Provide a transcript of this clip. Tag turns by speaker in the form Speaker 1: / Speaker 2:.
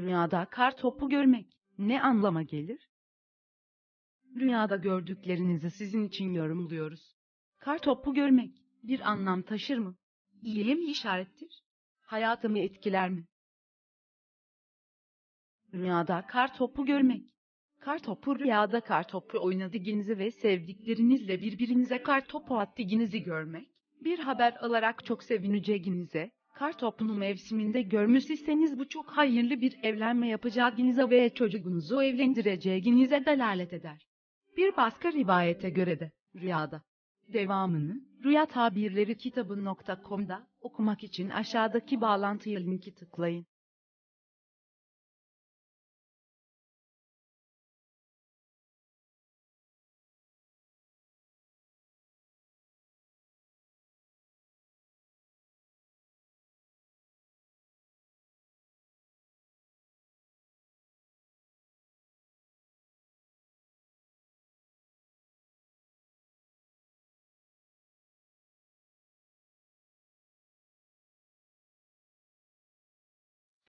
Speaker 1: Rüyada kar topu görmek ne anlama gelir? Rüyada gördüklerinizi sizin için yorumluyoruz. Kar topu görmek bir anlam taşır mı? İyiye mi işarettir? Hayatımı etkiler mi? Rüyada kar topu görmek. Kar topu rüyada kar topu oynadığınızı ve sevdiklerinizle birbirinize kar topu attığınızı görmek. Bir haber alarak çok sevineceğinize, kar topunu mevsiminde görmüşseniz bu çok hayırlı bir evlenme yapacağınıza ve çocuğunuzu evlendireceğinize delalet eder. Bir başka rivayete göre de rüyada devamını Rüya Tabirleri kitabı.com'da okumak için aşağıdaki bağlantıya linki tıklayın.